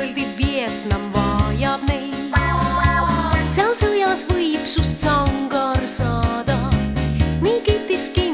meeldiv Vietnam vajab neid. seal sõjas võib sust sangar saada, nii kitis kiitis.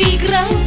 играй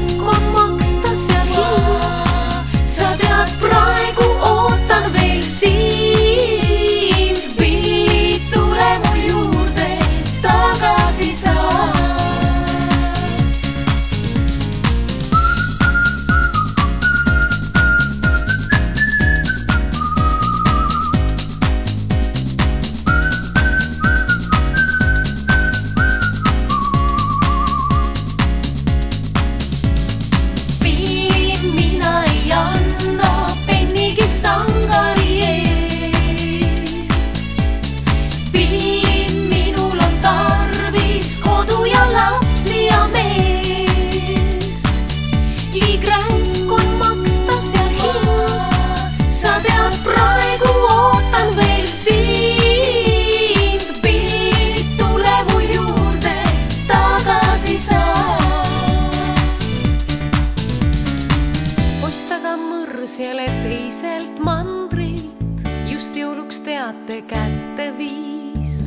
teiselt mandrilt just jõuluks teate kätte viis,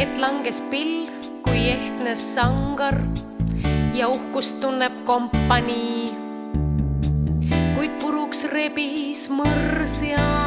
et langes pill, kui ehtnes sangar ja uhkust tunneb kompanii. kuid puruks rebis mõrs ja